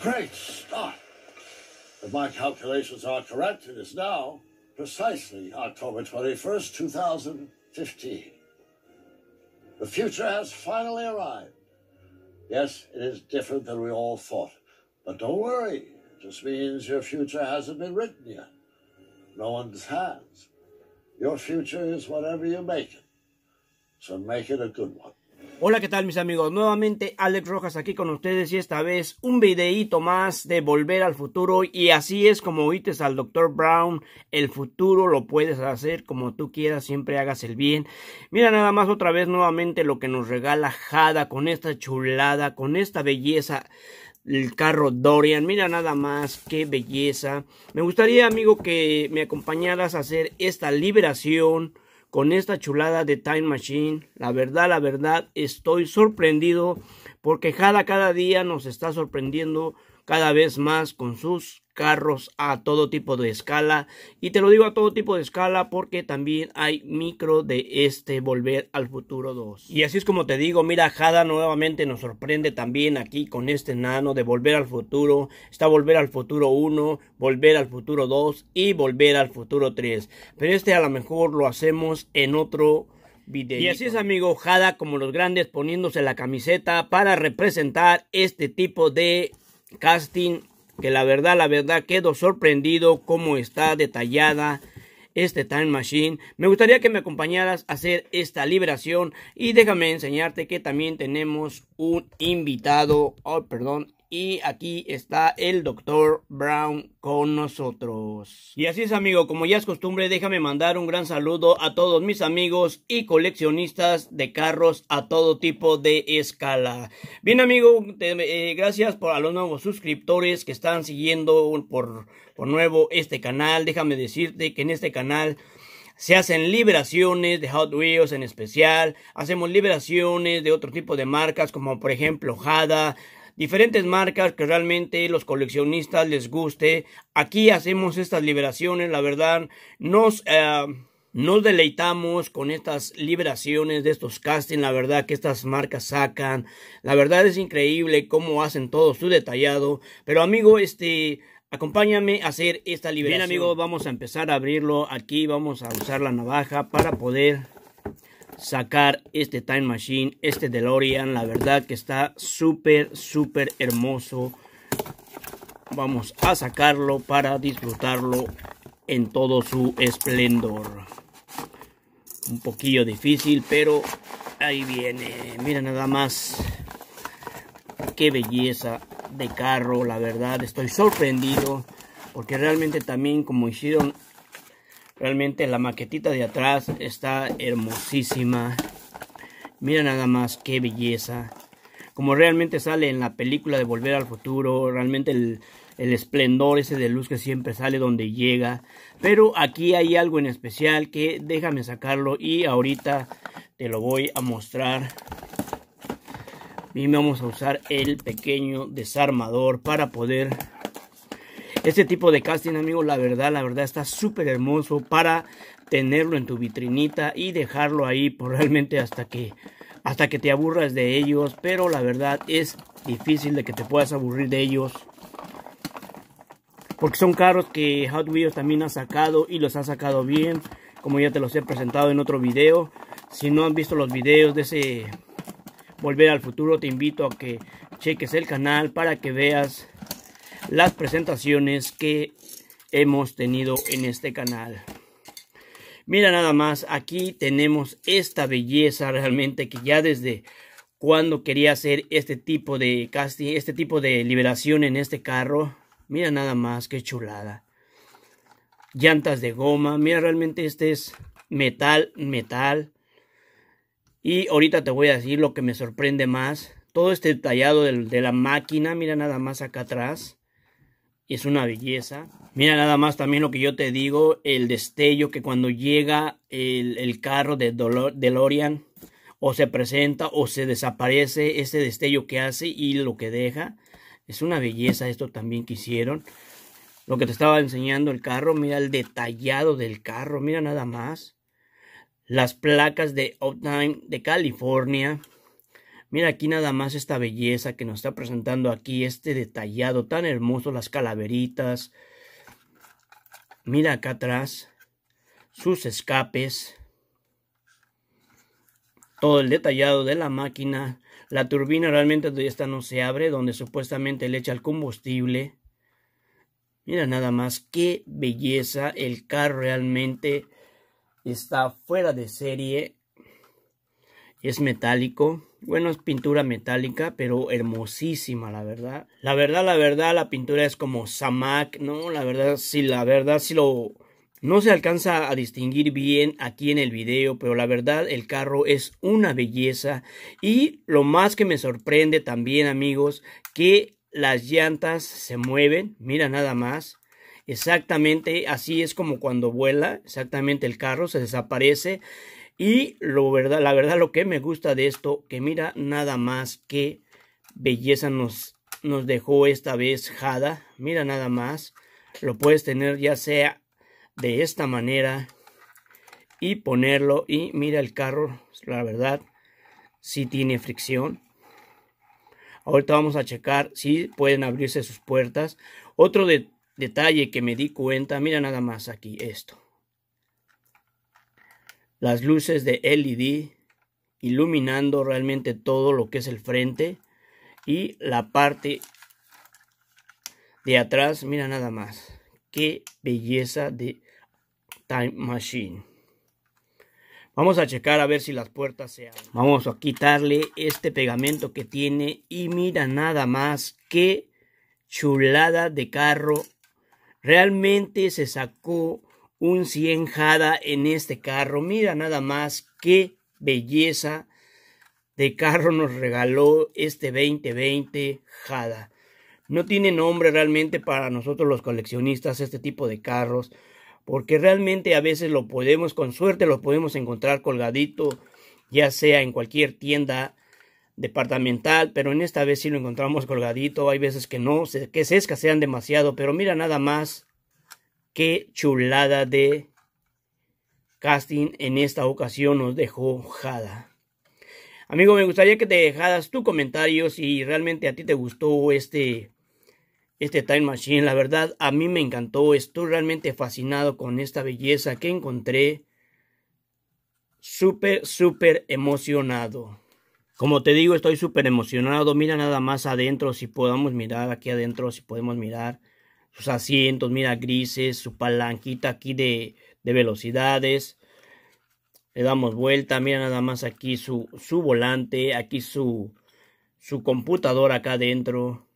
Great start. If my calculations are correct, it is now precisely October 21st, 2015. The future has finally arrived. Yes, it is different than we all thought. But don't worry, it just means your future hasn't been written yet. No one's has. Your future is whatever you make it. So make it a good one. Hola, ¿qué tal mis amigos? Nuevamente Alex Rojas aquí con ustedes y esta vez un videíto más de Volver al Futuro y así es como oíste al Dr. Brown, el futuro lo puedes hacer como tú quieras, siempre hagas el bien. Mira nada más otra vez nuevamente lo que nos regala Jada con esta chulada, con esta belleza el carro Dorian. Mira nada más qué belleza. Me gustaría, amigo, que me acompañaras a hacer esta liberación con esta chulada de Time Machine. La verdad, la verdad, estoy sorprendido porque cada, cada día nos está sorprendiendo cada vez más con sus carros a todo tipo de escala. Y te lo digo a todo tipo de escala porque también hay micro de este Volver al Futuro 2 y así es como te digo mira Jada nuevamente nos sorprende también aquí con este nano de Volver al Futuro. Está Volver al Futuro 1 Volver al Futuro 2 y Volver al Futuro 3 pero este a lo mejor lo hacemos en otro Video. Y así es amigo Jada como los grandes poniéndose la camiseta para representar este tipo de casting que la verdad, la verdad quedo sorprendido cómo está detallada este Time Machine. Me gustaría que me acompañaras a hacer esta liberación y déjame enseñarte que también tenemos un invitado, oh, perdón, y aquí está el Dr. Brown con nosotros. Y así es amigo, como ya es costumbre, déjame mandar un gran saludo a todos mis amigos y coleccionistas de carros a todo tipo de escala. Bien amigo, eh, gracias por a los nuevos suscriptores que están siguiendo por, por nuevo este canal. Déjame decirte que en este canal se hacen liberaciones de Hot Wheels en especial, hacemos liberaciones de otro tipo de marcas como por ejemplo Hada, diferentes marcas que realmente los coleccionistas les guste. Aquí hacemos estas liberaciones, la verdad, nos... Eh, nos deleitamos con estas liberaciones de estos castings, la verdad que estas marcas sacan, la verdad es increíble cómo hacen todo su detallado, pero amigo, este, acompáñame a hacer esta liberación. Bien amigos, vamos a empezar a abrirlo aquí, vamos a usar la navaja para poder sacar este Time Machine, este DeLorean. La verdad que está súper, súper hermoso. Vamos a sacarlo para disfrutarlo en todo su esplendor. Un poquillo difícil, pero ahí viene. Mira nada más. Qué belleza de carro, la verdad. Estoy sorprendido. Porque realmente también como hicieron Realmente la maquetita de atrás está hermosísima. Mira nada más qué belleza. Como realmente sale en la película de Volver al Futuro. Realmente el, el esplendor ese de luz que siempre sale donde llega. Pero aquí hay algo en especial que déjame sacarlo y ahorita te lo voy a mostrar. Y vamos a usar el pequeño desarmador para poder este tipo de casting, amigo, la verdad, la verdad está súper hermoso para tenerlo en tu vitrinita y dejarlo ahí por realmente hasta que hasta que te aburras de ellos, pero la verdad es difícil de que te puedas aburrir de ellos. Porque son carros que Hot Wheels también ha sacado y los ha sacado bien, como ya te los he presentado en otro video. Si no han visto los videos de ese Volver al Futuro, te invito a que cheques el canal para que veas las presentaciones que hemos tenido en este canal. Mira nada más, aquí tenemos esta belleza realmente que ya desde cuando quería hacer este tipo de casting, este tipo de liberación en este carro. Mira nada más, qué chulada. Llantas de goma, mira realmente este es metal, metal. Y ahorita te voy a decir lo que me sorprende más. Todo este tallado de, de la máquina, mira nada más acá atrás es una belleza. Mira nada más también lo que yo te digo, el destello que cuando llega el, carro de DeLorean o se presenta o se desaparece ese destello que hace y lo que deja. Es una belleza esto también que hicieron. Lo que te estaba enseñando el carro, mira el detallado del carro, mira nada más. Las placas de Uptime de California. Mira aquí nada más esta belleza que nos está presentando aquí, este detallado tan hermoso, las calaveritas. Mira acá atrás, sus escapes. Todo el detallado de la máquina. La turbina realmente todavía esta no se abre, donde supuestamente le echa el combustible. Mira nada más qué belleza. El carro realmente está fuera de serie. Es metálico. Bueno, es pintura metálica, pero hermosísima, la verdad. La verdad, la verdad, la pintura es como Samak, ¿no? La verdad, sí, la verdad, sí lo... No se alcanza a distinguir bien aquí en el video, pero la verdad el carro es una belleza. Y lo más que me sorprende también, amigos, que las llantas se mueven, mira nada más. Exactamente así es como cuando vuela, exactamente el carro se desaparece. Y lo verdad, la verdad lo que me gusta de esto, que mira nada más que belleza nos, nos dejó esta vez Jada. Mira nada más. Lo puedes tener ya sea de esta manera y ponerlo y mira el carro, la verdad, si tiene fricción. Ahorita vamos a checar si pueden abrirse sus puertas. Otro detalle que me di cuenta, mira nada más aquí esto. Las luces de LED iluminando realmente todo lo que es el frente y la parte de atrás, mira nada más. Qué belleza de Time Machine. Vamos a checar a ver si las puertas se abren. Vamos a quitarle este pegamento que tiene. Y mira nada más qué chulada de carro. Realmente se sacó un 100 Jada en este carro. Mira nada más qué belleza de carro nos regaló este 2020 Jada. No tiene nombre realmente para nosotros los coleccionistas este tipo de carros porque realmente a veces lo podemos, con suerte lo podemos encontrar colgadito, ya sea en cualquier tienda departamental, pero en esta vez sí lo encontramos colgadito, hay veces que no, que se escasean demasiado, pero mira nada más qué chulada de casting en esta ocasión nos dejó Jada. Amigo, me gustaría que te dejaras tu comentario si realmente a ti te gustó este este Time Machine. La verdad, a mí me encantó. Estoy realmente fascinado con esta belleza que encontré. Súper, súper emocionado. Como te digo, estoy súper emocionado. Mira nada más adentro, si podamos mirar aquí adentro, si podemos mirar sus asientos, mira grises, su palanquita aquí de, de velocidades. Le damos vuelta, mira nada más aquí su, su volante, aquí su, su computadora acá adentro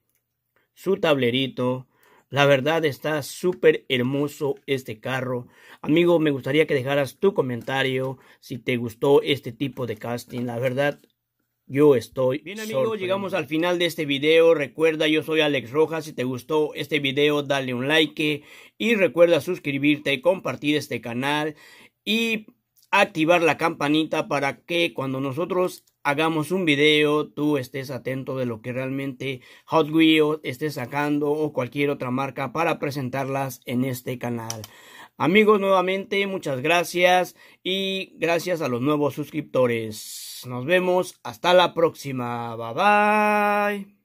su tablerito. La verdad está súper hermoso este carro. Amigo, me gustaría que dejaras tu comentario si te gustó este tipo de casting. La verdad, yo estoy Bien amigos, llegamos al final de este video. Recuerda, yo soy Alex Rojas. Si te gustó este video, dale un like. Y recuerda suscribirte, y compartir este canal. Y activar la campanita para que cuando nosotros hagamos un video, tú estés atento de lo que realmente Hot Wheels esté sacando o cualquier otra marca para presentarlas en este canal. Amigos, nuevamente muchas gracias y gracias a los nuevos suscriptores. Nos vemos hasta la próxima. Bye bye.